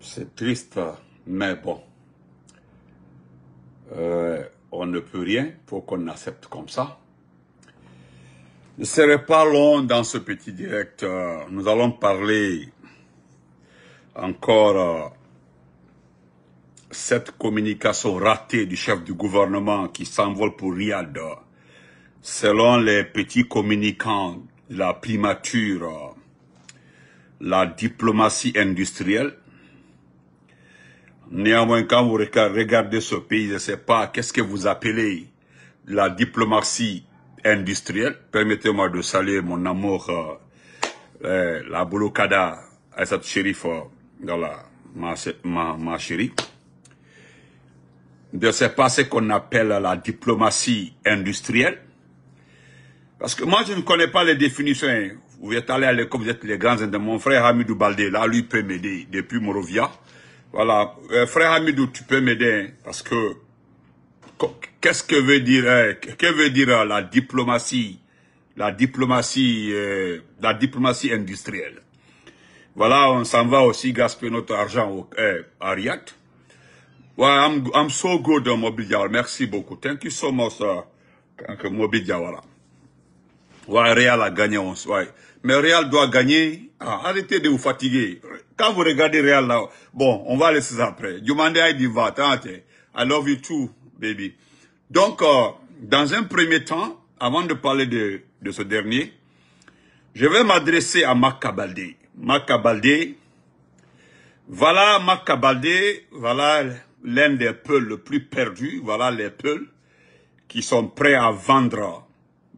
C'est triste, mais bon. Euh, on ne peut rien, faut qu'on accepte comme ça. Ne serait pas long dans ce petit direct. euh, Nous allons parler encore euh, cette communication ratée du chef du gouvernement qui s'envole pour Riyad. Selon les petits communicants, la primature, la diplomatie industrielle. Néanmoins, quand vous regardez ce pays, je ne sais pas qu'est-ce que vous appelez la diplomatie industrielle? Permettez-moi de saluer mon amour, euh, euh, la Bouloukada, Aïssat Chérif, euh, ma, chérie. Je ne sais pas ce qu'on appelle la diplomatie industrielle. Parce que moi, je ne connais pas les définitions. hein. Vous êtes allé à l'école, vous êtes les grands mon frère Hamidou Baldé, là, lui peut m'aider depuis Morovia. Voilà, Euh, frère Hamidou, tu peux m'aider, hein, parce que qu'est-ce que veut dire, euh, que veut dire euh, la diplomatie, la diplomatie, euh, la diplomatie industrielle. Voilà, on s'en va aussi gaspiller notre argent au, à Riyad. Ouais, I'm, I'm so good, Diawara. Merci beaucoup. Thank you so much, uh. Ouais, Real a gagné, on, ouais. Mais Real doit gagner. Ah, arrêtez de vous fatiguer. Quand vous regardez Real là, bon, on va laisser ça après. Demandez à. I love you too, baby. Donc, euh, dans un premier temps, avant de parler de, de ce dernier, je vais m'adresser à Makabaldé. Makabaldé, voilà Makabaldé, voilà l'un des peuples le plus perdus, voilà les peuples qui sont prêts à vendre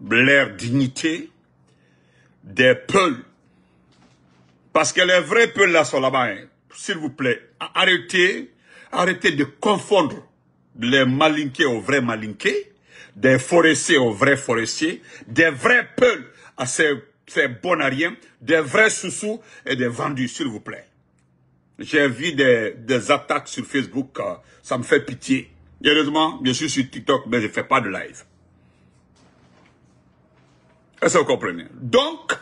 leur dignité, des peuples. Parce que les vrais peuples là sont là-bas. hein. S'il vous plaît, arrêtez, arrêtez de confondre les malinqués aux vrais malinqués, des forestiers aux vrais forestiers, des vrais peuples à ces, ces bonariens, des vrais sous et des vendus, s'il vous plaît. J'ai vu des, des attaques sur Facebook, euh, ça me fait pitié. Heureusement, je suis sur TikTok, mais je ne fais pas de live. Est-ce que vous comprenez? Donc,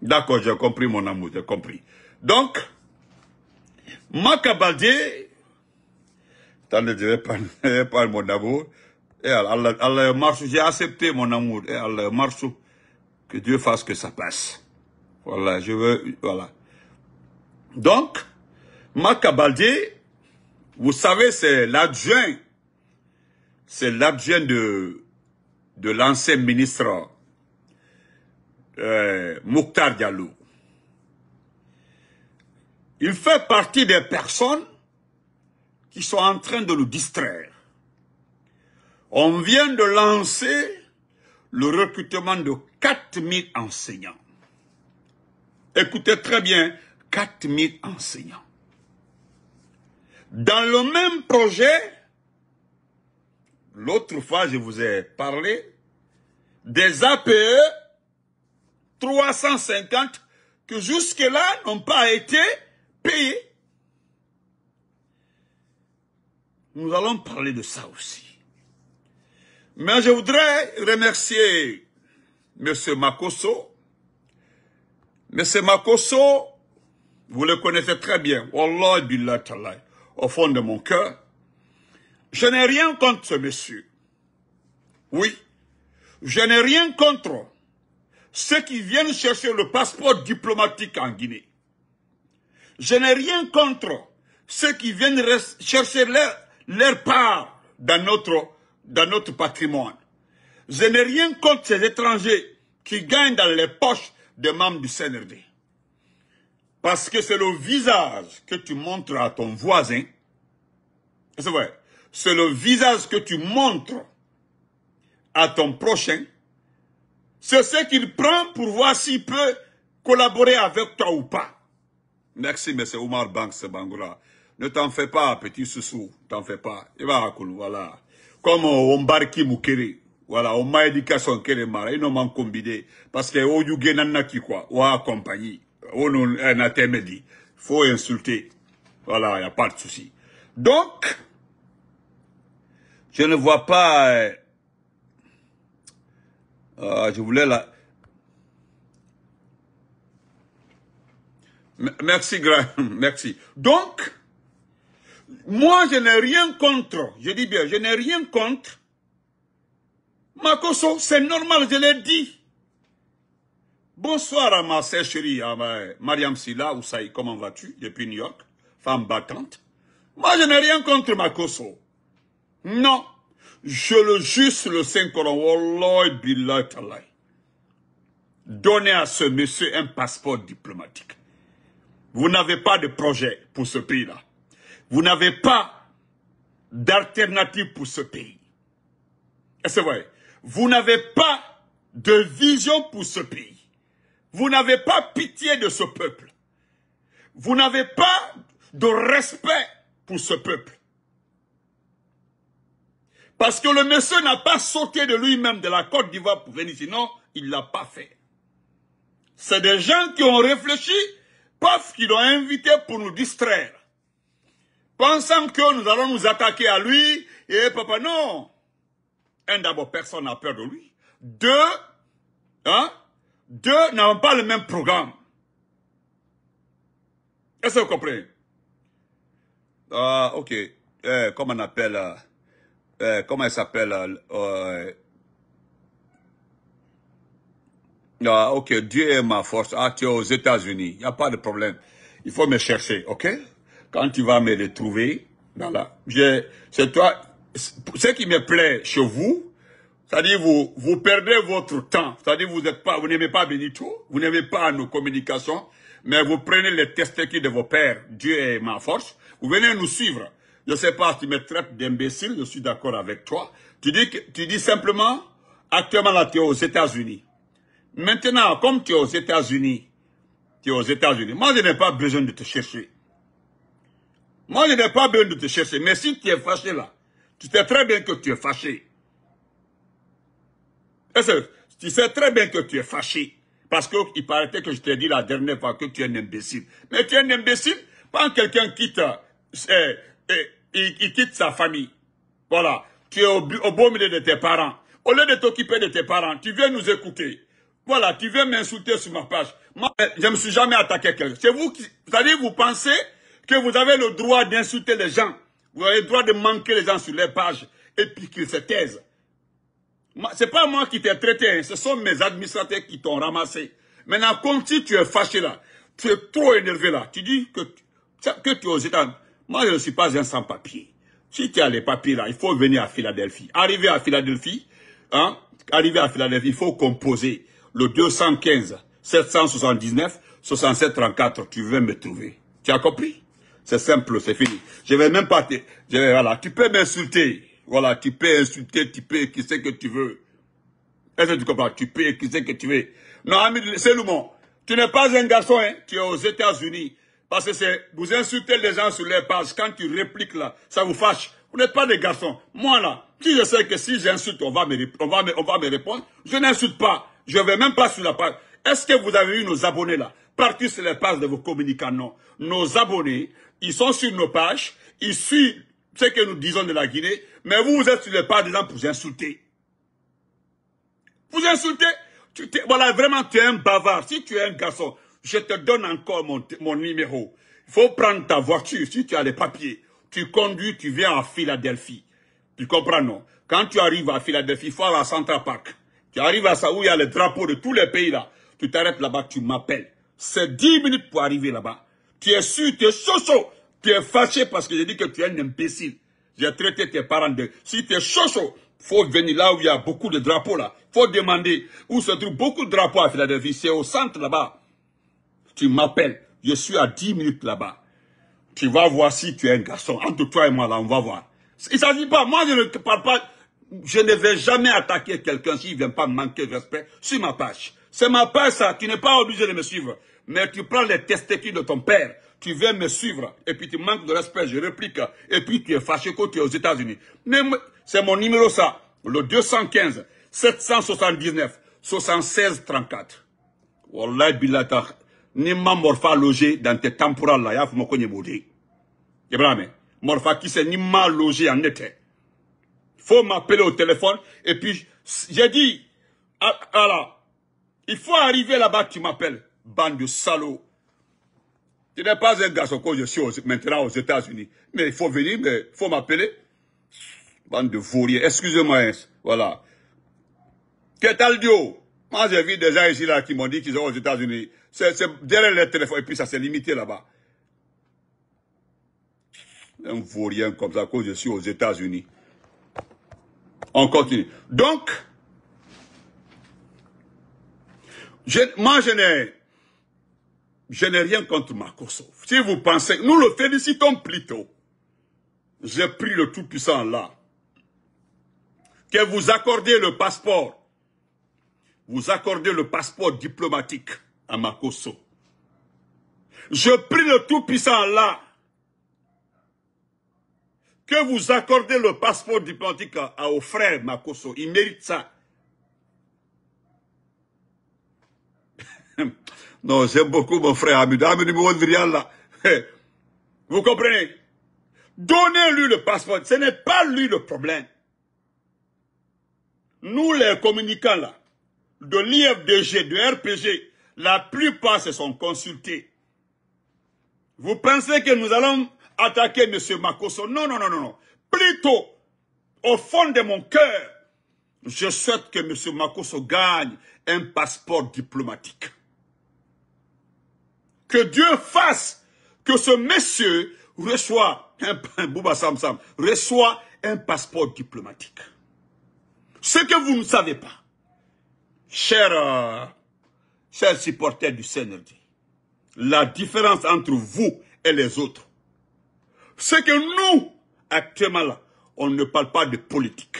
d'accord, j'ai compris mon amour, j'ai compris. Donc, Makabaldé, attendez, je vais parler, je mon amour. Et Allah, Allah marche, j'ai accepté mon amour. Et Allah marche, que Dieu fasse que ça passe. Voilà, je veux, voilà. Donc, Makabaldé, vous savez, c'est l'adjoint, c'est l'adjoint de, de l'ancien ministre euh, Mokhtar Diallo. Il fait partie des personnes qui sont en train de nous distraire. On vient de lancer le recrutement de 4000 enseignants. Écoutez très bien, 4000 enseignants. Dans le même projet, l'autre fois je vous ai parlé des APE 350 que jusque-là n'ont pas été payés. Nous allons parler de ça aussi. Mais je voudrais remercier M. Makoso. M. Makoso, vous le connaissez très bien. Wallah au fond de mon cœur. Je n'ai rien contre ce monsieur. Oui, je n'ai rien contre ceux qui viennent chercher le passeport diplomatique en Guinée. Je n'ai rien contre ceux qui viennent chercher leur, leur part dans notre, dans notre patrimoine. Je n'ai rien contre ces étrangers qui gagnent dans les poches des membres du CNRD. Parce que c'est le visage que tu montres à ton voisin. C'est vrai. C'est le visage que tu montres à ton prochain. C'est ce qu'il prend pour voir s'il peut collaborer avec toi ou pas. Merci, M. Omar Banks Bangola. Ne t'en fais pas, petit soussou. T'en fais pas. Il va voilà. Comme on barki mukere. Voilà, on m'a éducation kere mara. Ils n'ont combiné. Parce que, oh, you nana qui quoi. Ou accompagné. On a dit. Faut insulter. Voilà, il n'y a pas de souci. Donc, je ne vois pas, euh, je voulais la, Merci, grand. Merci. Donc, Moi, je n'ai rien contre, je dis bien, je n'ai rien contre. Makoso, c'est normal, je l'ai dit. Bonsoir à ma sœur chérie, à Mariam Silla, ou Saï, comment vas-tu, depuis New York, femme battante. Moi, je n'ai rien contre Makoso. Non. Je le juste le Saint-Coran. Wallah, billah, Donnez à ce monsieur un passeport diplomatique. Vous n'avez pas de projet pour ce pays-là. Vous n'avez pas d'alternative pour ce pays. Et c'est vrai. Vous n'avez pas de vision pour ce pays. Vous n'avez pas pitié de ce peuple. Vous n'avez pas de respect pour ce peuple. Parce que le monsieur n'a pas sauté de lui-même de la Côte d'Ivoire pour venir, sinon il ne l'a pas fait. C'est des gens qui ont réfléchi, paf, qui l'ont invité pour nous distraire. Pensant que nous allons nous attaquer à lui, et papa, non. Un, d'abord, personne n'a peur de lui. Deux, hein, deux n'ont pas le même programme. Est-ce que vous comprenez? Ah, ok. Eh, comment on appelle, euh, comment elle s'appelle, euh, euh, ah, ok, Dieu est ma force. Ah, tu es aux États-Unis. Il n'y a pas de problème. Il faut me chercher, ok? Quand tu vas me retrouver, voilà. C'est toi. Ce qui me plaît chez vous, c'est-à-dire vous, vous perdez votre temps. C'est-à-dire vous pas, vous n'aimez pas Benito, vous n'aimez pas nos communications, mais vous prenez les testicules de vos pères. Dieu est ma force. Vous venez nous suivre. Je ne sais pas, tu me traites d'imbécile, je suis d'accord avec toi. Tu dis, que, tu dis simplement, actuellement tu es aux États-Unis. Maintenant, comme tu es aux États-Unis, tu es aux États-Unis. Moi, je n'ai pas besoin de te chercher. Moi, je n'ai pas besoin de te chercher. Mais si tu es fâché là, tu sais très bien que tu es fâché. Tu sais très bien que tu es fâché? Parce qu'il paraît que je t'ai dit la dernière fois que tu es un imbécile. Mais tu es un imbécile quand quelqu'un quitte, euh, il, quitte sa famille. Voilà. Tu es au, au beau milieu de tes parents. Au lieu de t'occuper de tes parents, tu viens nous écouter. Voilà, tu viens m'insulter sur ma page. Moi, je ne me suis jamais attaqué quelqu'un. C'est vous qui, c'est-à-dire vous pensez que vous avez le droit d'insulter les gens. Vous avez le droit de manquer les gens sur les pages et puis qu'ils se taisent. C'est pas moi qui t'ai traité, hein. ce sont mes administrateurs qui t'ont ramassé. Maintenant, comme si tu es fâché là, tu es trop énervé là, tu dis que, que tu es aux États. Moi, je ne suis pas un sans-papier. Si tu as les papiers là, il faut venir à Philadelphie. Arriver à Philadelphie, hein, à Philadelphie, il faut composer le 215 779 67 34, tu veux me trouver. Tu as compris? C'est simple, c'est fini. Je vais même pas te... Je vais, voilà, tu peux m'insulter. Voilà, tu peux insulter, tu peux qui c'est que tu veux. Est-ce que tu comprends? Tu peux qui c'est que tu veux. Non, ami, c'est le mot. Tu n'es pas un garçon, hein. Tu es aux États-Unis. Parce que vous insultez les gens sur les pages. Quand tu répliques là, ça vous fâche. Vous n'êtes pas des garçons. Moi là, si je sais que si j'insulte, on va me, on va me, répondre, je n'insulte pas. Je ne vais même pas sur la page. Est-ce que vous avez eu nos abonnés là? Partout sur les pages de vos communicants, non. Nos abonnés, ils sont sur nos pages, ils suivent ce que nous disons de la Guinée, mais vous, vous êtes sur les pages des gens pour insulter. Vous insultez Voilà, vraiment, tu es un bavard. Si tu es un garçon, je te donne encore mon, mon numéro. Il faut prendre ta voiture, si tu as les papiers. Tu conduis, tu viens à Philadelphie. Tu comprends, non? Quand tu arrives à Philadelphie, il faut aller à Central Park. Tu arrives à ça où il y a les drapeaux de tous les pays là. Tu t'arrêtes là-bas, tu m'appelles. C'est 10 minutes pour arriver là-bas. Tu es sûr, tu es chaud. Tu es fâché parce que j'ai dit que tu es un imbécile. J'ai traité tes parents de... Si tu es chaud, faut venir là où il y a beaucoup de drapeaux là. faut demander où se trouvent beaucoup de drapeaux à Philadelphie. C'est au centre là-bas. Tu m'appelles. Je suis à 10 minutes là-bas. Tu vas voir si tu es un garçon. Entre toi et moi là, on va voir. Il ne s'agit pas. Moi, je ne parle pas je ne vais jamais attaquer quelqu'un s'il ne vient pas manquer de respect sur ma page. C'est ma page, ça. Tu n'es pas obligé de me suivre. Mais tu prends les testicules de ton père, tu viens me suivre, et puis tu manques de respect, je réplique, et puis tu es fâché quand tu es aux États-Unis. C'est mon numéro, ça. Le 215 779 76 34. Wallah bilata. Ni ma morfa logé dans tes temporales là, y'a faut me connaître body. Ibrahim, morfa qui s'est ni mal logé en été faut m'appeler au téléphone. Et puis, j'ai dit, alors, il faut arriver là-bas, tu m'appelles. Bande de salauds. Tu n'es pas un garçon que je suis maintenant aux États-Unis. Mais il faut venir, mais il faut m'appeler. Bande de vauriers. Excusez-moi, hein. voilà. Ketaldio. Moi, j'ai vu des gens ici là qui m'ont dit qu'ils sont aux États-Unis. C'est derrière les téléphones et puis ça s'est limité là-bas. Un vaurien comme ça, que je suis aux États-Unis. On continue. Donc, moi, je n'ai je n'ai rien contre Makoso. Si vous pensez, nous le félicitons plutôt. J'ai pris le Tout-Puissant là. Que vous accordez le passeport. Vous accordez le passeport diplomatique à Makoso. Je prie le Tout-Puissant là. Que vous accordez le passeport diplomatique à, à, au frère Makoso. Il mérite ça. Non, j'aime beaucoup mon frère Hamid. Vous comprenez? Donnez-lui le passeport. Ce n'est pas lui le problème. Nous, les communicants là, de l'IFDG, de RPG, la plupart se sont consultés. Vous pensez que nous allons attaquer M. Makoso Non, non, non, non, non. Plutôt, au fond de mon cœur, je souhaite que M. Makoso gagne un passeport diplomatique que Dieu fasse que ce monsieur reçoit un, passeport diplomatique. Ce que vous ne savez pas, chers, euh, chers supporters du CNRD, la différence entre vous et les autres, c'est que nous, actuellement là, on ne parle pas de politique.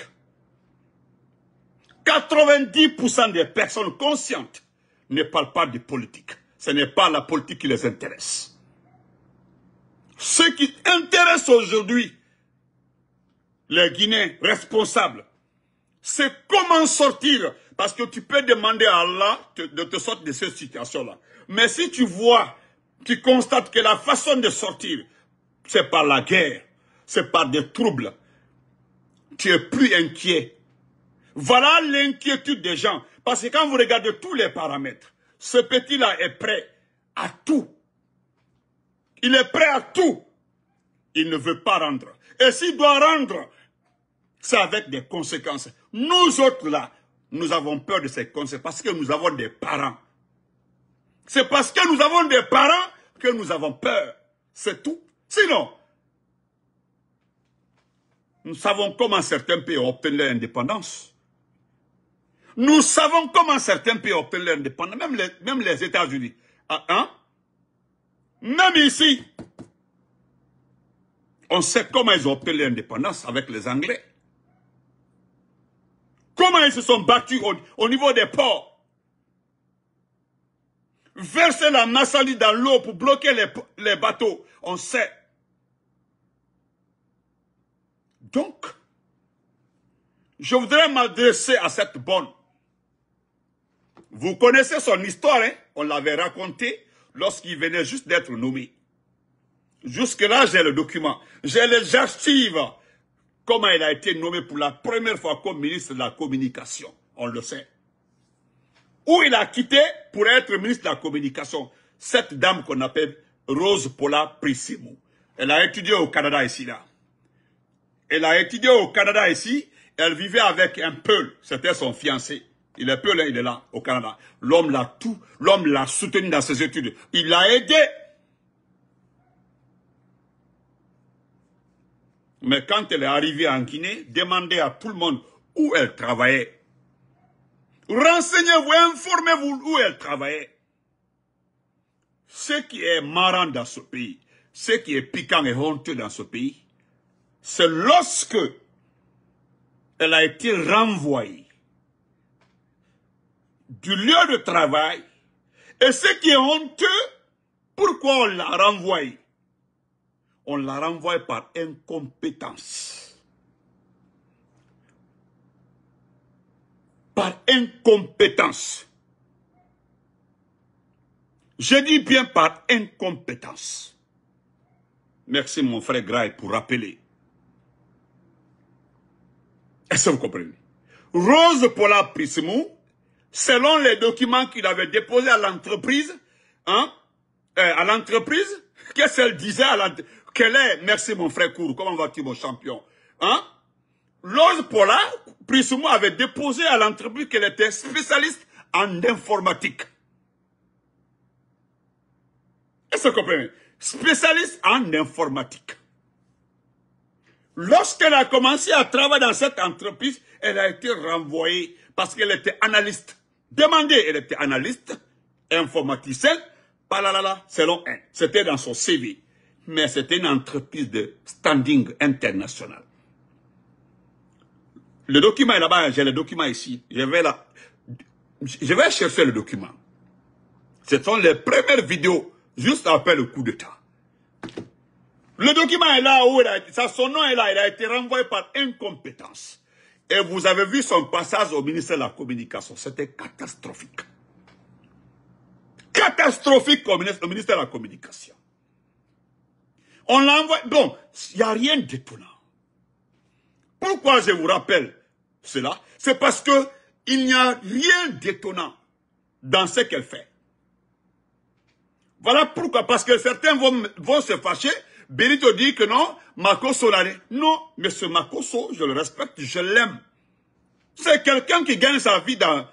90% des personnes conscientes ne parlent pas de politique ce n'est pas la politique qui les intéresse. Ce qui intéresse aujourd'hui les Guinéens responsables, c'est comment sortir. Parce que tu peux demander à Allah de te sortir de cette situation-là. Mais si tu vois, tu constates que la façon de sortir, c'est par la guerre, c'est par des troubles, tu es plus inquiet. Voilà l'inquiétude des gens. Parce que quand vous regardez tous les paramètres, ce petit-là est prêt à tout. Il est prêt à tout. Il ne veut pas rendre. Et s'il doit rendre, c'est avec des conséquences. Nous autres là, nous avons peur de ces conséquences parce que nous avons des parents. C'est parce que nous avons des parents que nous avons peur. C'est tout. Sinon, nous savons comment certains pays ont obtenu l'indépendance. Nous savons comment certains pays obtiennent l'indépendance, même les, même les États-Unis. Ah, hein? Même ici, on sait comment ils ont obtenu l'indépendance avec les Anglais. Comment ils se sont battus au, niveau des ports? Verser la massali dans l'eau pour bloquer les, les bateaux. On sait. Donc, je voudrais m'adresser à cette bonne vous connaissez son histoire, hein? on l'avait raconté lorsqu'il venait juste d'être nommé. Jusque-là, j'ai le document. J'ai les archives. Comment il a été nommé pour la première fois comme ministre de la Communication. On le sait. Où il a quitté pour être ministre de la Communication. Cette dame qu'on appelle Rose Paula Prissimo. Elle a étudié au Canada ici, là. Elle a étudié au Canada ici. Elle vivait avec un Peul. C'était son fiancé. Il est peu là, il est là, au Canada. L'homme l'a tout, l'homme l'a soutenu dans ses études. Il l'a aidé. Mais quand elle est arrivée en Guinée, demandez à tout le monde où elle travaillait. Renseignez-vous, informez-vous où elle travaillait. Ce qui est marrant dans ce pays, ce qui est piquant et honteux dans ce pays, c'est lorsque elle a été renvoyée du lieu de travail. Et ce qui est honteux, pourquoi on l'a renvoyé On l'a renvoyé par incompétence. Par incompétence. Je dis bien par incompétence. Merci mon frère Gray pour rappeler. Est-ce que vous comprenez? Rose Paula Prismo selon les documents qu'il avait déposés à l'entreprise, hein, euh, à l'entreprise, Qu'est-ce qu'elle disait à la... Quelle est, merci mon frère Kourou, comment vas-tu mon champion Hein? Lose Paula, Prisumo avait déposé à l'entreprise qu'elle était spécialiste en informatique. Est-ce que vous comprenez? Spécialiste en informatique. Lorsqu'elle a commencé à travailler dans cette entreprise, elle a été renvoyée parce qu'elle était analyste. Demandez, elle était analyste, informaticienne, palalala, selon elle. C'était dans son CV. Mais c'était une entreprise de standing international. Le document est là-bas, j'ai le document ici. Je vais là. Je vais chercher le document. Ce sont les premières vidéos, juste après le coup d'État. Le document est là, où il son nom est là, il a été renvoyé par incompétence. Et vous avez vu son passage au ministère de la Communication. C'était catastrophique. Catastrophique au ministère de la Communication. On l'envoie. Bon, il n'y a rien d'étonnant. Pourquoi je vous rappelle cela? C'est parce que il n'y a rien d'étonnant dans ce qu'elle fait. Voilà pourquoi, parce que certains vont, vont se fâcher. Benito dit que non, Makoso l'a Non, mais ce Makoso, je le respecte, je l'aime. C'est quelqu'un qui gagne sa vie dans,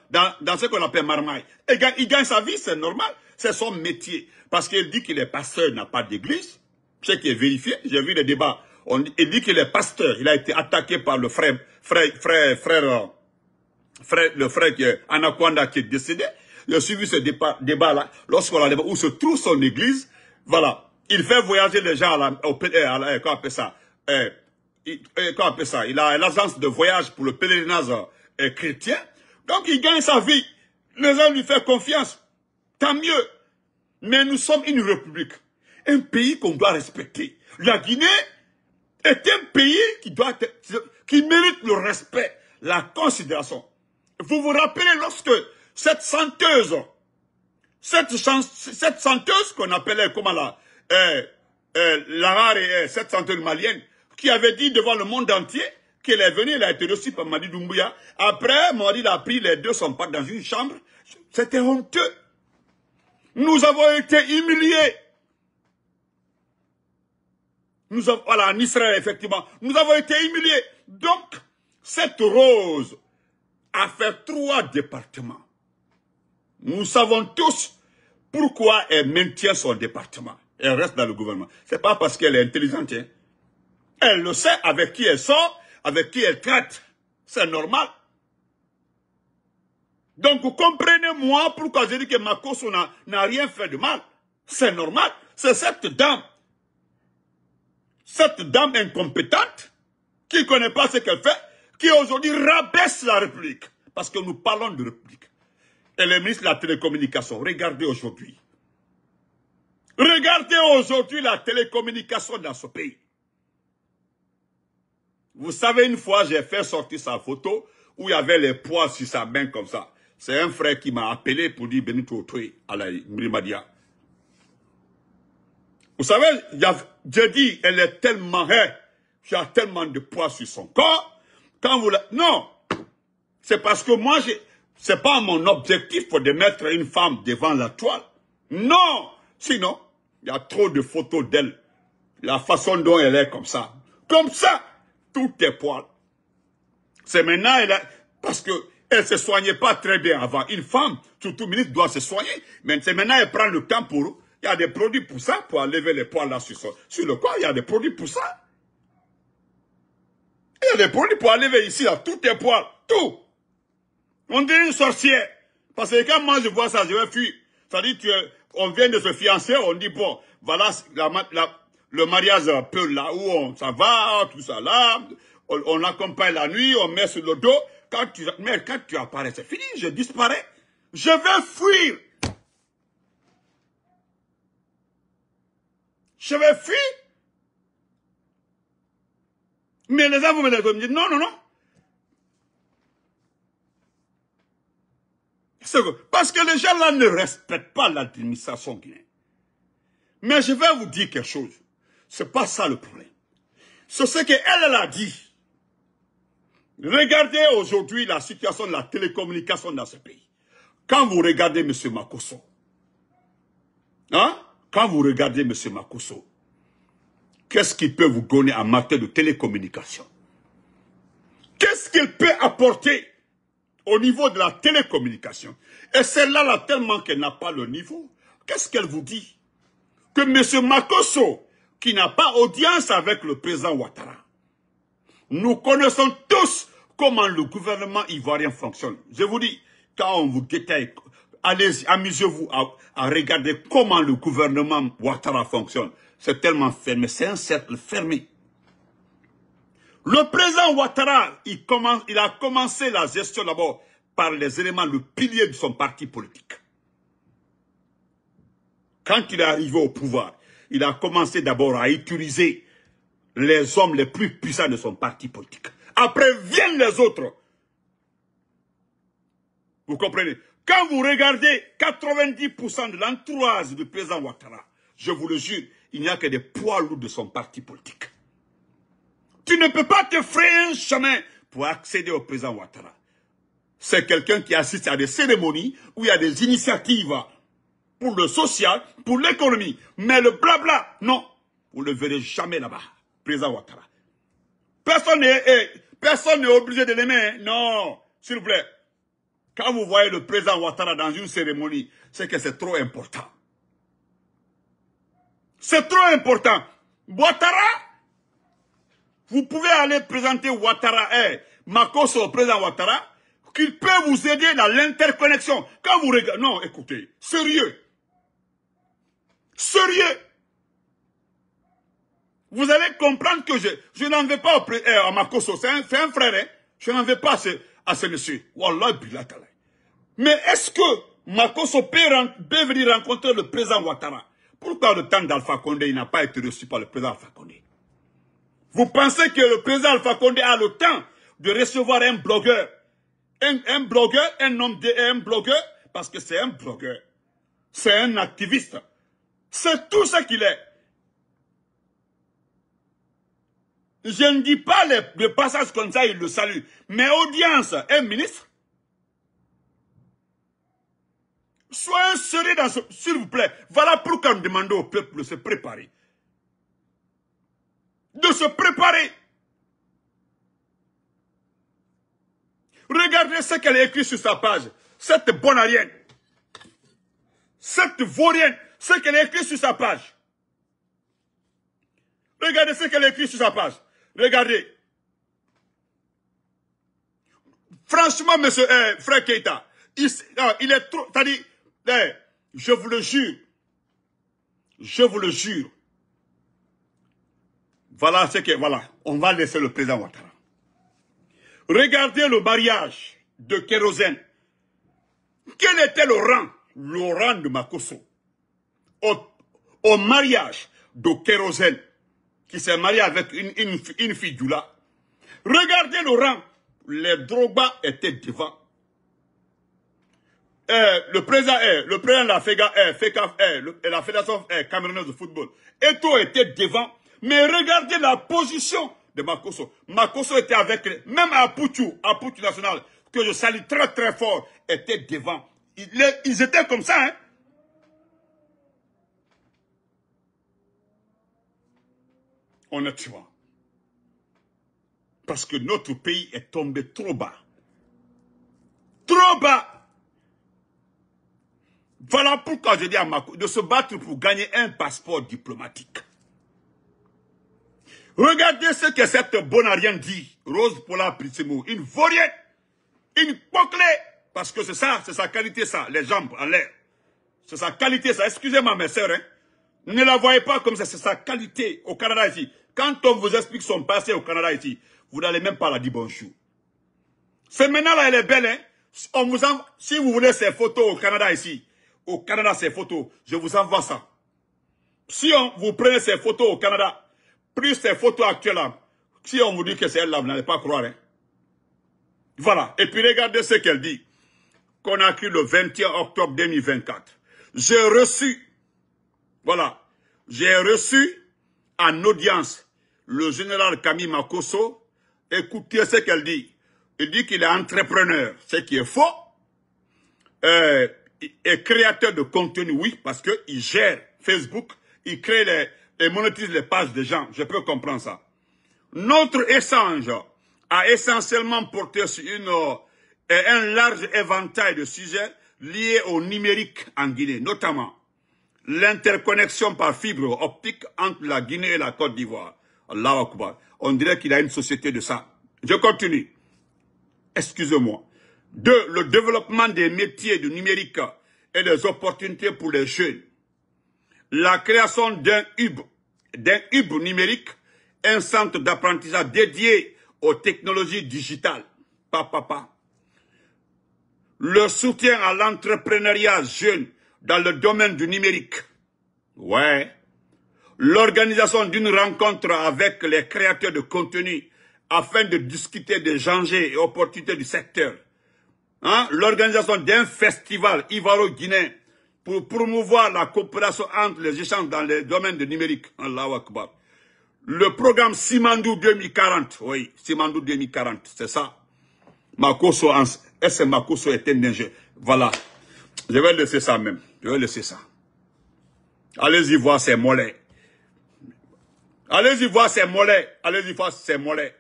ce qu'on appelle marmaille. Il gagne, il sa vie, c'est normal. C'est son métier. Parce qu'il dit qu'il est pasteur, n'a pas d'église. Ce qui est vérifié. J'ai vu les débats on, il dit qu'il est pasteur. Il a été attaqué par le frère, frère, frère, frère, le frère qui est Anaconda qui est décédé. A suivi ce débat-là. Lorsqu'on a où se trouve son église, voilà. Il fait voyager les gens à la, au, euh, à la, comment on appelle ça, euh, il, euh, comment appelle ça, il a l'agence de voyage pour le pèlerinage euh, chrétien. Donc il gagne sa vie. Les gens lui font confiance. Tant mieux. Mais nous sommes une république. Un pays qu'on doit respecter. La Guinée est un pays qui, doit qui mérite le respect, la considération. Vous vous rappelez lorsque cette chanteuse, cette, cette chanteuse qu'on appelait, comment là, euh, euh, euh, cette chanteuse malienne, qui avait dit devant le monde entier qu'elle est venue, elle a été reçue par Madi Doumbouya. Après, Madi a pris les deux sont pas dans une chambre. C'était honteux. Nous avons été humiliés. Nous voilà, en Israël, effectivement, nous avons été humiliés. Donc, cette rose a fait trois départements. Nous savons tous pourquoi elle maintient son département. Elle reste dans le gouvernement. C'est pas parce qu'elle est intelligente. Hein. Elle le sait avec qui elle sort, avec qui elle traite. C'est normal. Donc, comprenez-moi pourquoi je dis que Makoso n'a rien fait de mal. C'est normal. C'est cette dame cette dame incompétente, qui ne connaît pas ce qu'elle fait, qui aujourd'hui rabaisse la République. Parce que nous parlons de République. Elle est ministre de la télécommunication. Regardez aujourd'hui. Regardez aujourd'hui la télécommunication dans ce pays. Vous savez, une fois, j'ai fait sortir sa photo où il y avait les poids sur sa main comme ça. C'est un frère qui m'a appelé pour dire Benito Otoy à la Mrimadia. Vous savez, j'ai dit, elle est tellement raide, qui a tellement de poids sur son corps. Quand vous la... Non, c'est parce que moi, c'est pas mon objectif de mettre une femme devant la toile. Non, sinon, il y a trop de photos d'elle. La façon dont elle est comme ça. Comme ça, tout est poil. C'est maintenant, elle parce que elle se soignait pas très bien avant. Une femme, surtout ministre, doit se soigner. Mais c'est maintenant, elle prend le temps pour il y a des produits pour ça, pour enlever les poils là sur, sur le corps. Il y a des produits pour ça. Il y a des produits pour enlever ici, là, tous tes poils. Tout. On dirait une sorcière. Parce que quand moi je vois ça, je vais fuir. Dit, tu, on vient de se fiancer, on dit, bon, voilà le mariage un peu là où on, ça va, tout ça là. On, on accompagne la nuit, on met sur le dos. Quand tu, mais quand tu apparais, c'est fini, je disparais. Je vais fuir. Je vais fuir. Mais les gens vont me dire, non, non, non. Parce que les gens là ne respectent pas l'administration guinéenne. Mais je vais vous dire quelque chose. C'est pas ça le problème. C'est ce qu'elle elle a dit. Regardez aujourd'hui la situation de la télécommunication dans ce pays. Quand vous regardez M. Makoso, hein, Quand vous regardez M. Makoso, qu'est-ce qu'il peut vous donner en matière de télécommunication? Qu'est-ce qu'il peut apporter au niveau de la télécommunication? Et celle-là, là, tellement qu'elle n'a pas le niveau, qu'est-ce qu'elle vous dit? Que M. Makoso, qui n'a pas audience avec le président Ouattara, nous connaissons tous comment le gouvernement ivoirien fonctionne. Je vous dis, quand on vous détaille, allez amusez-vous à, regarder comment le gouvernement Ouattara fonctionne. C'est tellement fermé, c'est un cercle fermé. Le président Ouattara, il a commencé la gestion d'abord par les éléments, le pilier de son parti politique. Quand il est arrivé au pouvoir, il a commencé d'abord à utiliser les hommes les plus puissants de son parti politique. Après viennent les autres. Vous comprenez? Quand vous regardez 90% de l'entourage du président Ouattara, je vous le jure, il n'y a que des poids lourds de son parti politique. Tu ne peux pas te frayer un chemin pour accéder au président Ouattara. C'est quelqu'un qui assiste à des cérémonies où il y a des initiatives pour le social, pour l'économie. Mais le blabla, non, vous ne le verrez jamais là-bas, président Ouattara. Personne n'est eh, personne obligé de l'aimer. Hein. Non, s'il vous plaît. Quand vous voyez le président Ouattara dans une cérémonie, c'est que c'est trop important. C'est trop important. Ouattara, vous pouvez aller présenter Ouattara, eh, Makoso au président Ouattara, qu'il peut vous aider dans l'interconnexion. Quand vous regardez, non, écoutez, sérieux. Sérieux. Vous allez comprendre que je, je n'en vais pas eh, à Makoso, c'est un, un, frère, hein. je n'en vais pas à ce, à ce monsieur. Wallah, Mais est-ce que Makoso peut, venir rencontrer le président Ouattara? Pourquoi le temps d'Alpha Condé, n'a pas été reçu par le président Alpha Condé? Vous pensez que le président Alpha Condé a le temps de recevoir un blogueur? Un, un blogueur, un homme de un blogueur, parce que c'est un blogueur. C'est un activiste. C'est tout ce qu'il est. Je ne dis pas le, passage comme ça, il le salue. Mais audience, un ministre, soyez sérieux dans ce... S'il vous plaît, voilà pourquoi nous demandons au peuple de se préparer. De se préparer. Regardez ce qu'elle a écrit sur sa page. Cette bonarienne. Cette vaurienne. Ce qu'elle a écrit sur sa page. Regardez ce qu'elle a écrit sur sa page. Regardez. Franchement, monsieur euh, Frère Keita, il, il, est trop... je vous le jure. Je vous le jure. Voilà ce que... Voilà. On va laisser le président Ouattara. Regardez le mariage de Kérosène. Quel était le rang Le rang de Makoso. Au, mariage de Kérosène, qui s'est marié avec une, une, fille d'Oula. Regardez le rang. Les Drogba étaient devant. Eh, le président, eh, le président de la FEGA, eh, la Fédération camerounaise de football, tout était devant. Mais regardez la position de Makoso. Makoso était avec, même à Poutou National, que je salue très très fort, était devant. Ils, étaient comme ça, hein. Honnêtement. Parce que notre pays est tombé trop bas. Trop bas. Voilà pourquoi je dis à Makoso de se battre pour gagner un passeport diplomatique. Regardez ce que cette bonarienne dit, Rose Paula Prissimo, une vaurienne, une poclée, parce que c'est ça, c'est sa qualité ça, les jambes en l'air. C'est sa qualité ça, excusez-moi mes sœurs, hein. ne la voyez pas comme ça, c'est sa qualité au Canada ici. Quand on vous explique son passé au Canada ici, vous n'allez même pas la dire bonjour. C'est maintenant là, elle est belle, hein. On vous si vous voulez ces photos au Canada ici, au Canada ces photos, je vous envoie ça. Si on, vous prenez ces photos au Canada, plus ces photos actuelles si on vous dit que c'est elle là, vous n'allez pas croire. Hein. Voilà. Et puis regardez ce qu'elle dit. Qu'on a écrit le 21 octobre 2024. J'ai reçu, voilà, j'ai reçu en audience le général Camille Makoso. Écoutez ce qu'elle dit. Il dit qu'il est entrepreneur, ce qui est faux. Euh, et créateur de contenu, oui, parce qu'il gère Facebook, ils créent les, et monétisent les pages des gens. Je peux comprendre ça. Notre échange a essentiellement porté sur une, euh, un large éventail de sujets liés au numérique en Guinée, notamment l'interconnexion par fibre optique entre la Guinée et la Côte d'Ivoire. On dirait qu'il a une société de ça. Je continue. Excusez-moi. Deux, le développement des métiers du numérique et des opportunités pour les jeunes. La création d'un hub, numérique, un centre d'apprentissage dédié aux technologies digitales. Papa, Le soutien à l'entrepreneuriat jeune dans le domaine du numérique. Ouais. L'organisation d'une rencontre avec les créateurs de contenu afin de discuter des enjeux et opportunités du secteur. Hein? L'organisation d'un festival ivaro-guinéen pour promouvoir la coopération entre les échanges dans les domaines de numérique. Le programme Simandou 2040, oui, Simandou 2040, c'est ça. Makoso, est-ce Makoso est un ingénieur Voilà. Je vais laisser ça même. Je vais laisser ça. Allez-y voir ses mollets. Allez-y voir ses mollets. Allez-y voir ses mollets.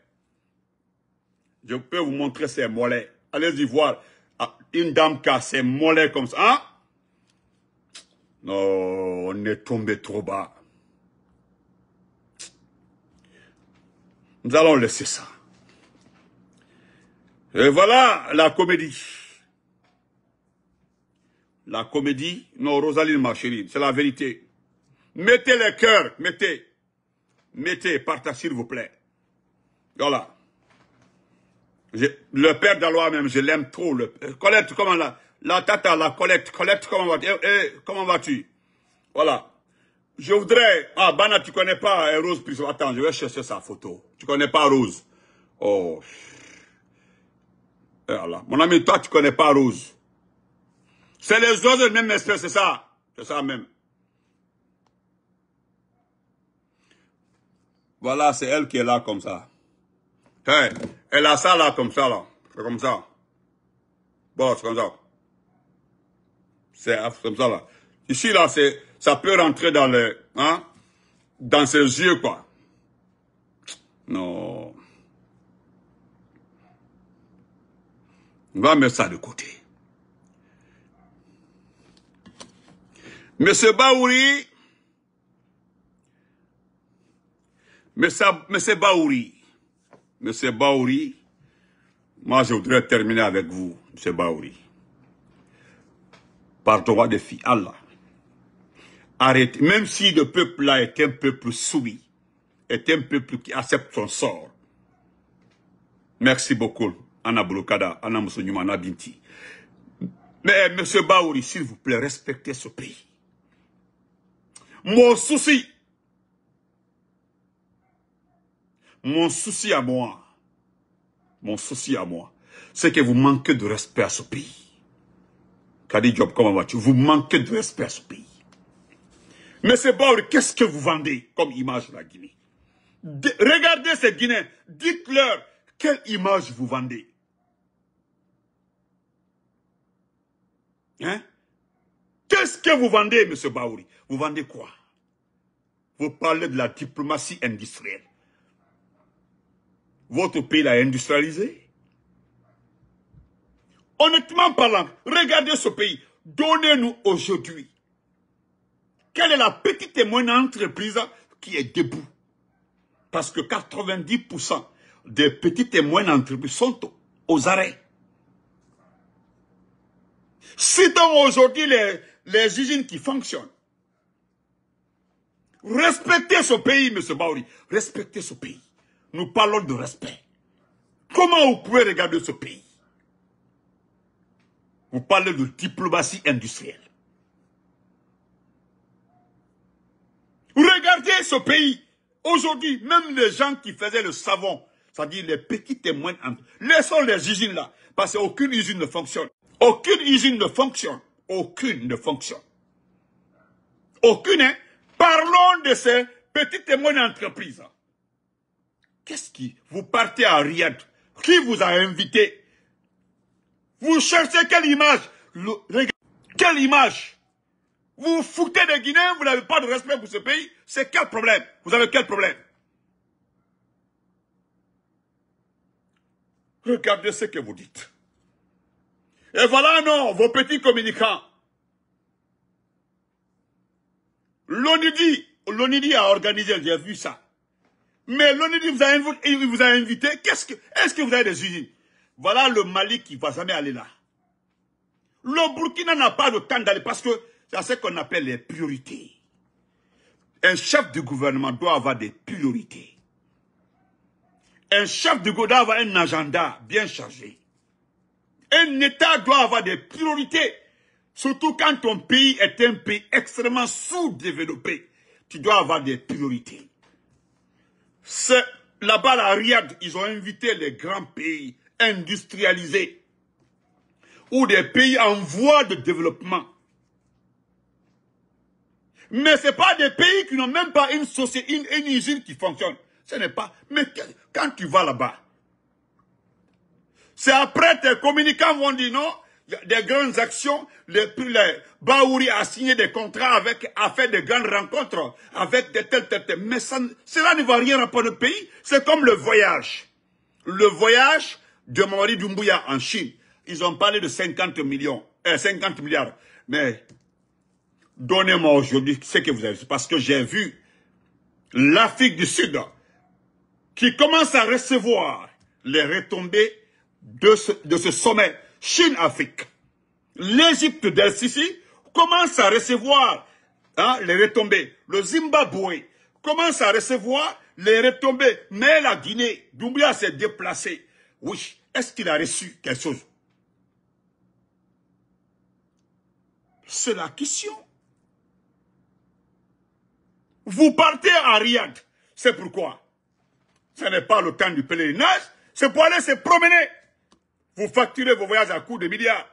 Je peux vous montrer ses mollets. Allez-y voir une dame qui a ses mollets comme ça. Hein? Non, on est tombé trop bas. Nous allons laisser ça. Et voilà la comédie. La comédie, non, Rosaline, ma chérie, c'est la vérité. Mettez les cœurs, mettez. Mettez, partagez s'il vous plaît. Voilà. Le père d'Alois même, je l'aime trop. Le, Colette, comment la, la tata, la Colette, Colette, comment vas-tu? Eh, eh, Comment vas-tu? Voilà. Je voudrais... Ah, Bana, tu connais pas eh, Rose Prison. Attends, je vais chercher sa photo. Tu connais pas Rose? Oh. Voilà. Mon ami, toi, tu connais pas Rose? C'est les autres même espèce, c'est ça? C'est ça même. Voilà, c'est elle qui est là comme ça. Hey, elle a ça là comme ça là. C'est comme ça. Bon, c'est comme ça. C'est comme ça là. Ici là, c'est, ça peut rentrer dans le, hein, dans ses yeux quoi. Non. On va mettre ça de côté. Monsieur Baouri, Monsieur Baouri, Monsieur Baouri, moi je voudrais terminer avec vous, Monsieur Baouri. Par droit de fille, Allah. Arrêtez, même si le peuple là est un peuple soumis, est un peuple qui accepte son sort. Merci beaucoup, Anna Boulokada, Anna Moussouniumana Binti. Mais, Monsieur Baouri, s'il vous plaît, respectez ce pays. Mon souci, mon souci à moi, mon souci à moi, c'est que vous manquez de respect à ce pays. Vous manquez de respect à ce pays. Mais c'est qu'est-ce que vous vendez comme image de la Guinée? Regardez ces Guinéens, dites-leur quelle image vous vendez? Hein? Qu'est-ce que vous vendez, M. Baouri Vous vendez quoi? Vous parlez de la diplomatie industrielle. Votre pays l'a industrialisé. Honnêtement parlant, regardez ce pays. Donnez-nous aujourd'hui. Quelle est la petite et moyenne entreprise qui est debout? Parce que 90% des petites et moyennes entreprises sont aux arrêts. Citons aujourd'hui les, les usines qui fonctionnent. Respectez ce pays, M. Bauri. Respectez ce pays. Nous parlons de respect. Comment vous pouvez regarder ce pays? Vous parlez de diplomatie industrielle. Regardez ce pays. Aujourd'hui, même les gens qui faisaient le savon, c'est-à-dire les petits témoins, laissons les usines là, parce qu'aucune usine ne fonctionne. Aucune usine ne fonctionne. Aucune ne fonctionne. Aucune, hein? Parlons de ces petites et moyennes entreprises. Qu'est-ce qui... Vous partez à Riyad? Qui vous a invité? Vous cherchez quelle image? Quelle image? Vous vous foutez des Guinéens, vous n'avez pas de respect pour ce pays. C'est quel problème? Vous avez quel problème? Regardez ce que vous dites. Et voilà, non, vos petits communicants. L'ONIDI, l'ONIDI a organisé, j'ai vu ça. Mais l'ONIDI vous a, vous a invité. Qu'est-ce que, est-ce que vous avez des usines? Voilà le Mali qui va jamais aller là. Le Burkina n'a pas de temps d'aller parce que c'est ce qu'on appelle les priorités. Un chef de gouvernement doit avoir des priorités. Un chef de gouvernement doit avoir un agenda bien chargé. Un État doit avoir des priorités. Surtout quand ton pays est un pays extrêmement sous-développé. Tu dois avoir des priorités. Là-bas, à Riyad, ils ont invité les grands pays industrialisés ou des pays en voie de développement. Mais ce pas des pays qui n'ont même pas une société, une, usine qui fonctionne. Ce n'est pas. Mais quand tu vas là-bas, c'est après tes communicants vont dire non, des grandes actions, les Baouri a signé des contrats avec, a fait de grandes rencontres avec des tels, tels, tels. Mais cela ne va rien rapporter au pays. C'est comme le voyage. Le voyage de Mamadi Doumbouya en Chine. Ils ont parlé de 50 millions, euh, 50 milliards. Mais donnez-moi aujourd'hui ce que vous avez. Parce que j'ai vu l'Afrique du Sud qui commence à recevoir les retombées de ce sommet Chine-Afrique. L'Égypte d'El Sisi commence à recevoir hein, les retombées. Le Zimbabwe commence à recevoir les retombées. Mais la Guinée, Doumbia s'est déplacé. Oui, est-ce qu'il a reçu quelque chose? C'est la question. Vous partez à Riyad. C'est pourquoi? Ce n'est pas le temps du pèlerinage, c'est pour aller se promener. Vous facturez vos voyages à coût de milliards.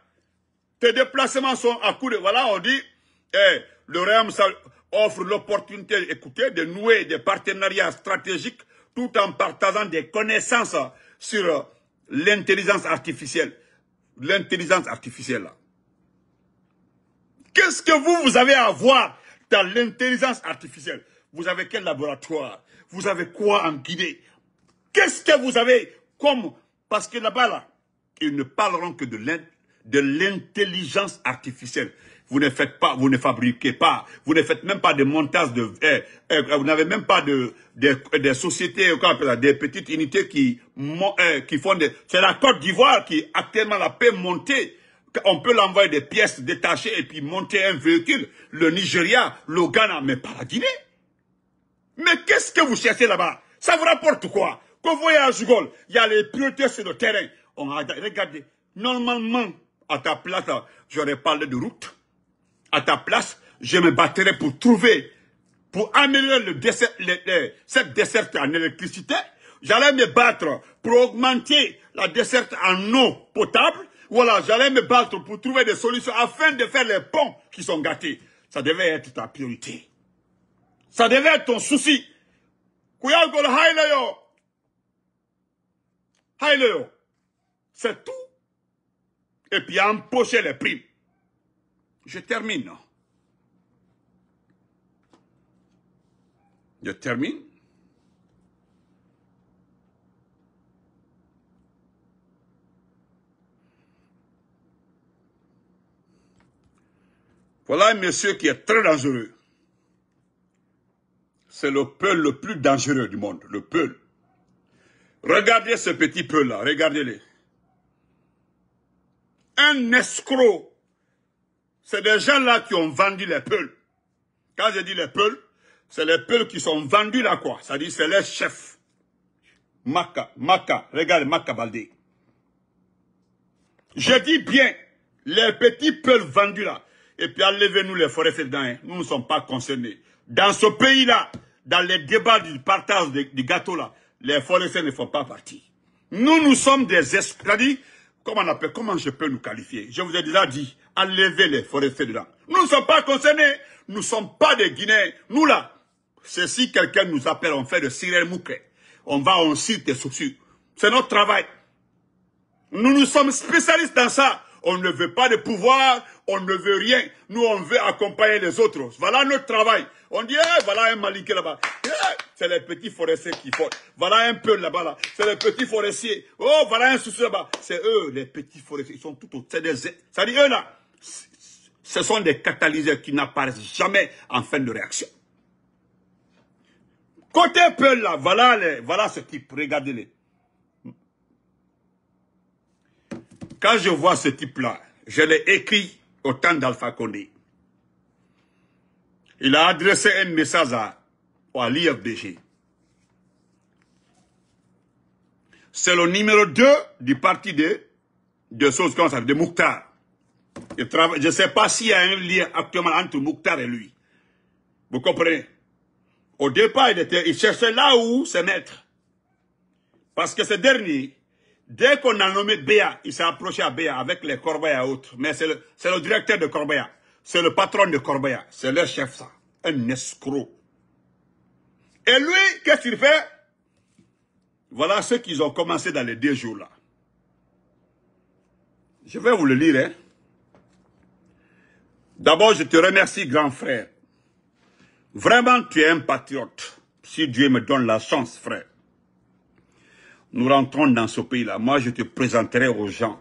Tes déplacements sont à coût de... Voilà, on dit, eh, le REM offre l'opportunité, écoutez, de nouer des partenariats stratégiques tout en partageant des connaissances sur l'intelligence artificielle. L'intelligence artificielle. Qu'est-ce que vous, vous avez à voir dans l'intelligence artificielle? Vous avez quel laboratoire? Vous avez quoi en Guinée? Qu'est-ce que vous avez comme... Parce que là-bas, là, ils ne parleront que de l'intelligence artificielle. Vous ne faites pas, vous ne fabriquez pas, vous ne faites même pas de montage de, eh, eh, vous n'avez même pas de, des sociétés, des petites unités qui, eh, qui font des, c'est la Côte d'Ivoire qui actuellement la paix montée. On peut l'envoyer des pièces détachées et puis monter un véhicule. Le Nigeria, le Ghana, mais pas la Guinée. Mais qu'est-ce que vous cherchez là-bas? Ça vous rapporte quoi? Quand vous voyez à Jugol, il y a les priorités sur le terrain on a. Normalement, à ta place, j'aurais parlé de route. À ta place, je me battrais pour trouver, pour améliorer le cette desserte en électricité. J'allais me battre pour augmenter la desserte en eau potable. Voilà, j'allais me battre pour trouver des solutions afin de faire les ponts qui sont gâtés. Ça devait être ta priorité. Ça devait être ton souci. C'est tout. Et puis empocher les primes. Je termine. Je termine. Voilà un monsieur qui est très dangereux. C'est le peul le plus dangereux du monde, le peul. Regardez ce petit peul-là, regardez-le un escroc. C'est des gens-là qui ont vendu les peuls. Quand je dis les peuls, c'est les peuls qui sont vendus là, quoi. Ça dit, c'est les chefs. Maka, Maka, regardez Maka Baldé. Je dis bien, les petits peuls vendus là. Et puis enlevez-nous les forêts dedans. Hein. Nous ne sommes pas concernés. Dans ce pays-là, dans les débats du partage du gâteau là, les forestiers ne font pas partie. Nous, nous sommes des esprits. Comment, je peux nous qualifier? Je vous ai déjà dit, enlevez les forestiers dedans. Nous ne sommes pas concernés. Nous ne sommes pas des Guinéens. Nous là, c'est si quelqu'un nous appelle, on fait de Cyril Mouké. On va, on cite des chaussures. C'est notre travail. Nous nous sommes spécialistes dans ça. On ne veut pas de pouvoir, on ne veut rien. Nous, on veut accompagner les autres. Voilà notre travail. On dit, eh, voilà un maliké là-bas. C'est les petits forestiers qui font. Voilà un peu là-bas, là. C'est les petits forestiers. Oh, voilà un souci là-bas. C'est eux, les petits forestiers. Ils sont tout au... C'est des... Ça dit, eux là, ce sont des catalyseurs qui n'apparaissent jamais en fin de réaction. Côté Peul là, voilà, les, voilà ce type, regardez-les. Quand je vois ce type-là, je l'ai écrit au temps d'Alpha Condé. Il a adressé un message à, à l'IFDG. C'est le numéro 2 du parti de, de ça, de Mouktar. Je ne sais pas s'il y a un lien actuellement entre Mouktar et lui. Vous comprenez? Au départ, il, cherchait là où se mettre. Parce que ce dernier, Dès qu'on a nommé Béa, il s'est approché à Béa avec les Corbeya et autres. Mais c'est le, le, directeur de Corbeya. C'est le patron de Corbeya. C'est leur chef, ça. Un escroc. Et lui, qu'est-ce qu'il fait? Voilà ce qu'ils ont commencé dans les deux jours-là. Je vais vous le lire. Hein. D'abord, je te remercie, grand frère. Vraiment, tu es un patriote. Si Dieu me donne la chance, frère nous rentrons dans ce pays-là, moi je te présenterai aux gens.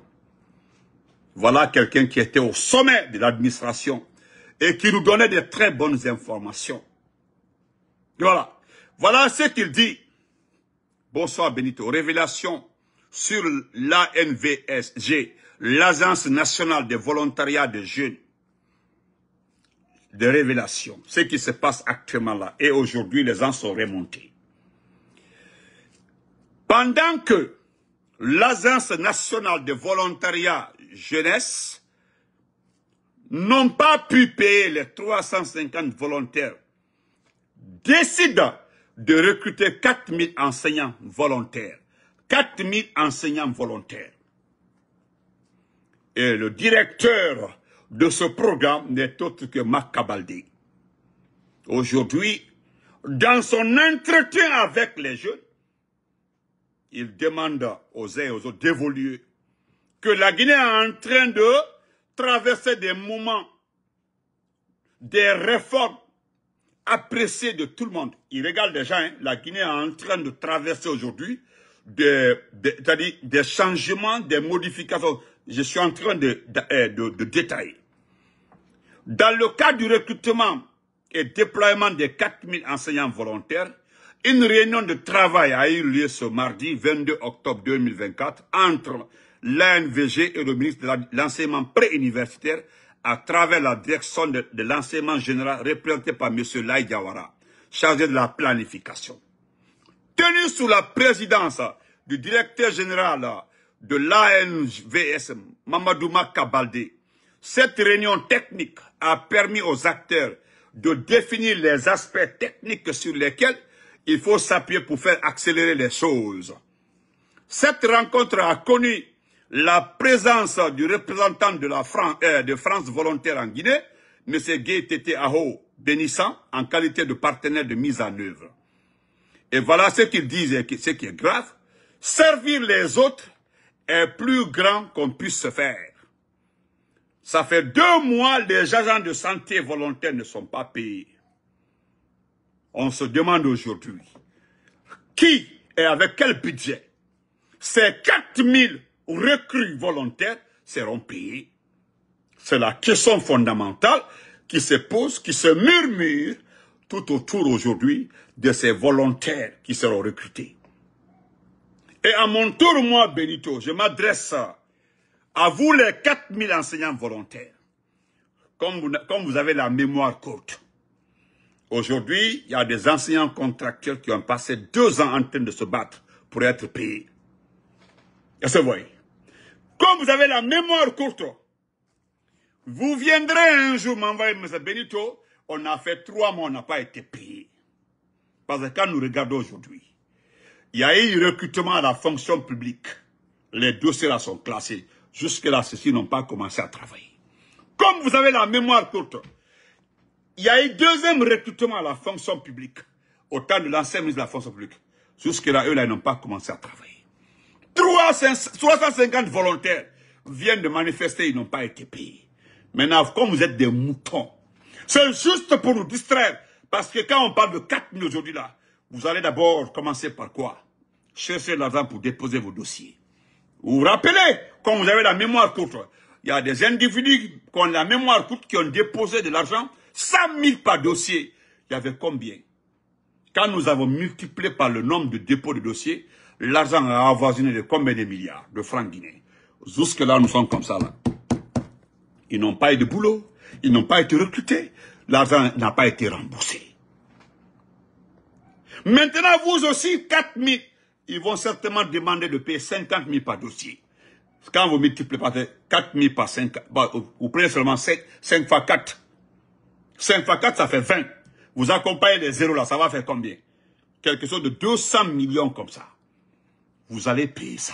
Voilà quelqu'un qui était au sommet de l'administration et qui nous donnait de très bonnes informations. Voilà. Voilà ce qu'il dit. Bonsoir Benito. Révélation sur l'ANVSG, l'Agence nationale de volontariat des jeunes. De révélation. Ce qui se passe actuellement là. Et aujourd'hui, les gens sont remontés. Pendant que l'Agence nationale de volontariat jeunesse n'ont pas pu payer les 350 volontaires, décide de recruter 4000 enseignants volontaires. 4000 enseignants volontaires. Et le directeur de ce programme n'est autre que Marc Cabaldi. Aujourd'hui, dans son entretien avec les jeunes, il demande aux uns et aux autres d'évoluer, que la Guinée est en train de traverser des moments, des réformes appréciées de tout le monde. Il regarde déjà, hein, la Guinée est en train de traverser aujourd'hui des, des, changements, des modifications. Je suis en train de, de, eh, détailler. Dans le cas du recrutement et déploiement des 4000 enseignants volontaires, une réunion de travail a eu lieu ce mardi 22 octobre 2024 entre l'ANVG et le ministre de l'enseignement préuniversitaire à travers la direction de, l'enseignement général représenté par M. Lai Diawara, chargé de la planification. Tenu sous la présidence du directeur général de l'ANVS, Mamadou Kabalde, cette réunion technique a permis aux acteurs de définir les aspects techniques sur lesquels il faut s'appuyer pour faire accélérer les choses. Cette rencontre a connu la présence du représentant de, la France, euh, de France volontaire en Guinée, M. Gay Tete Aho Bénissant, en qualité de partenaire de mise en œuvre. Et voilà ce qu'il disait, ce qui est grave. Servir les autres est plus grand qu'on puisse se faire. Ça fait deux mois, les agents de santé volontaires ne sont pas payés on se demande aujourd'hui, qui et avec quel budget ces 4000 recrues volontaires seront payés C'est la question fondamentale qui se pose, qui se murmure tout autour aujourd'hui de ces volontaires qui seront recrutés. Et à mon tour, moi, Benito, je m'adresse à vous les 4000 enseignants volontaires. Comme vous, avez la mémoire courte, Aujourd'hui, il y a des enseignants contractuels qui ont passé deux ans en train de se battre pour être payés. Que vous voyez Comme vous avez la mémoire courte, vous viendrez un jour m'envoyer, M. Benito, on a fait trois mois, on n'a pas été payé. Parce que quand nous regardons aujourd'hui, il y a eu recrutement à la fonction publique. Les dossiers là sont classés. Jusque-là, ceux-ci n'ont pas commencé à travailler. Comme vous avez la mémoire courte, il y a eu deuxième recrutement à la fonction publique, au temps de l'ancien ministre de la fonction publique. Jusque-là, eux, là, ils n'ont pas commencé à travailler. 350 volontaires. viennent de manifester, ils n'ont pas été payés. Maintenant, comme vous êtes des moutons, c'est juste pour nous distraire. Parce que quand on parle de 4 000 aujourd'hui là, vous allez d'abord commencer par quoi? Chercher l'argent pour déposer vos dossiers. Vous vous rappelez, quand vous avez la mémoire courte, il y a des individus qui ont la mémoire courte qui ont déposé de l'argent, 100 000 par dossier. Il y avait combien? Quand nous avons multiplié par le nombre de dépôts de dossiers, l'argent a avoisiné de combien de milliards de francs guinéens? Jusque-là, nous sommes comme ça. Là. Ils n'ont pas eu de boulot, ils n'ont pas été recrutés, l'argent n'a pas été remboursé. Maintenant, vous aussi, 4 000, ils vont certainement demander de payer 50 000 par dossier. Quand vous multipliez par 4 000 par 5, bah, vous prenez seulement 5, 5 fois 4. 5 fois 4, ça fait 20. Vous accompagnez les zéros là, ça va faire combien? Quelque chose de 200 millions comme ça. Vous allez payer ça.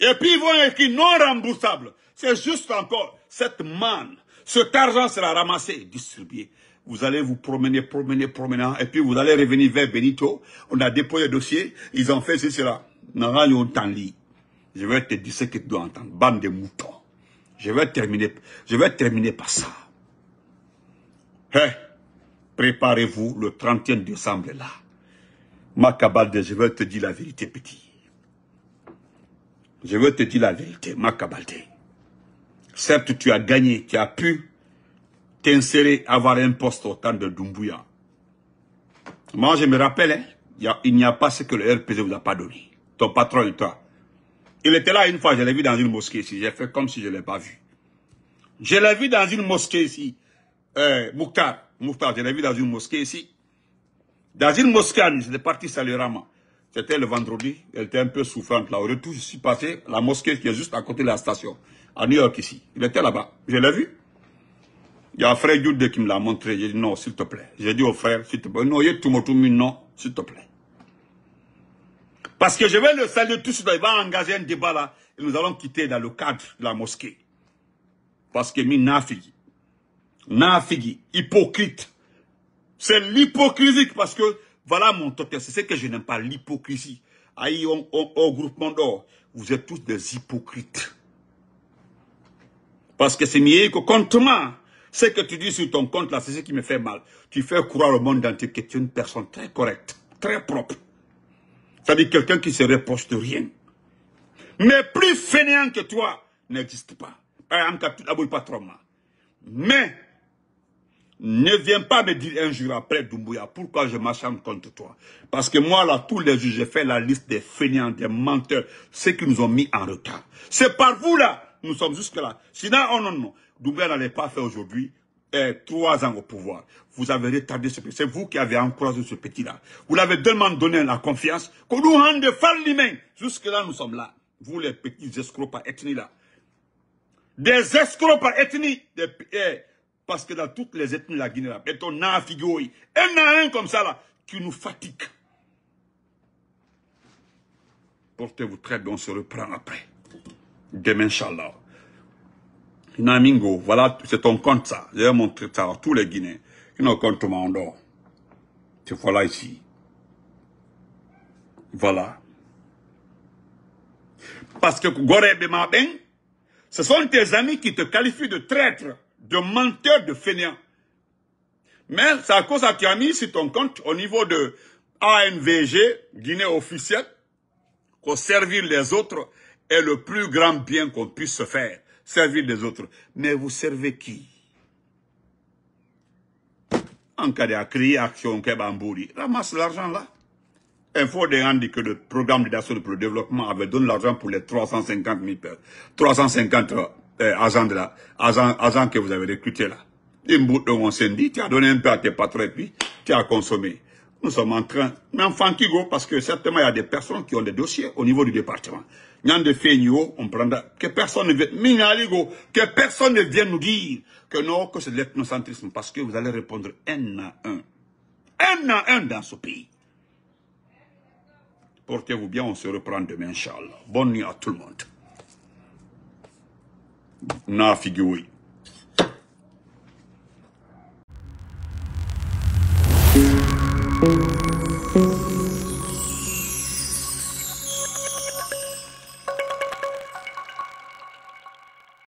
Et puis ils vont écrire non remboursable. C'est juste encore cette manne. Cet argent sera ramassé et distribué. Vous allez vous promener, promener, promener, et puis vous allez revenir vers Benito. On a déposé le dossier, ils ont fait ceci, cela. Je vais te dire ce que tu dois entendre. Bande de moutons. Je vais terminer, je vais terminer par ça. Hey, préparez-vous le 31 décembre là. Makabalde, je vais te dire la vérité, petit. Je vais te dire la vérité, Makabalde. Certes, tu as gagné, tu as pu t'insérer, avoir un poste au temps de Dumbuya. Moi, je me rappelle, hein, il n'y a, pas ce que le RPG vous a pas donné. Ton patron et toi. Il était là une fois, je l'ai vu dans une mosquée ici. J'ai fait comme si je ne l'ai pas vu. Je l'ai vu dans une mosquée ici. Euh, Mouktar, Mouktar, je l'ai vu dans une mosquée ici. Dans une mosquée, j'étais parti saluer Rama. C'était le vendredi, elle était un peu souffrante là. Au retour, je suis passé, la mosquée qui est juste à côté de la station, à New York ici. Il était là-bas. Je l'ai vu. Il y a un frère Jude qui me l'a montré. J'ai dit non, s'il te plaît. J'ai dit au frère, s'il te plaît. Non, il y a tout non, s'il te plaît. Parce que je vais le saluer tout de suite. Il va engager un débat là. Nous allons quitter dans le cadre de la mosquée. Parce que mi nafigi. Nafigi. Hypocrite. C'est l'hypocrisie parce que voilà mon totem. C'est ce que je n'aime pas, l'hypocrisie. Aïe, au groupement d'or, vous êtes tous des hypocrites. Parce que c'est mieux que contre moi. Ce que tu dis sur ton compte là, c'est ce qui me fait mal. Tu fais croire au monde entier que tu es une personne très correcte, très propre. C'est-à-dire quelqu'un qui se reproche de rien. Mais plus fainéant que toi n'existe pas. Mais, ne viens pas me dire un jour après Doumbouya pourquoi je m'acharne contre toi. Parce que moi, là, tous les jours, j'ai fait la liste des fainéants, des menteurs, ceux qui nous ont mis en retard. C'est par vous, là, nous sommes jusque là. Sinon, oh non, non. Doumbouya n'allait pas faire aujourd'hui eh, trois ans au pouvoir. Vous avez retardé ce petit. C'est vous qui avez encouragé ce petit-là. Vous l'avez tellement donné la confiance qu'on nous rende mains. Jusque-là, nous sommes là. Vous, les petits escrocs par ethnie là. Des escrocs par ethnie. Eh, parce que dans toutes les ethnies de la Guinée, et on a un à un comme ça là, qui nous fatigue. Portez-vous très bien, on se reprend après. Demain, Inch'Allah. Namingo, voilà, c'est ton compte ça. Je vais montrer ça à tous les Guinéens. Ils ont compte Mando. Tu voilà ici. Voilà. Parce que Gorebe Maben, ce sont tes amis qui te qualifient de traître, de menteur, de fainéant. Mais c'est à cause que tu as mis sur ton compte au niveau de ANVG, Guinée officielle, que servir les autres est le plus grand bien qu'on puisse se faire servir les autres. Mais vous servez qui? En cas de créer action Kebambouri, ramasse l'argent là. Info de dit que le programme d'action pour le développement avait donné l'argent pour les 350 000 350 euh, de que vous avez recrutés là. on s'est dit, tu as donné un peu à tes patrons et puis tu as consommé. Nous sommes en train, mais enfin go parce que certainement il y a des personnes qui ont des dossiers au niveau du département on prendra, que personne ne vienne, que personne ne vienne nous dire que non, que c'est de l'ethnocentrisme, parce que vous allez répondre un à un. Un à un dans ce pays. Portez-vous bien, on se reprend demain, Inch'Allah. Bonne nuit à tout le monde. Na figure. Thank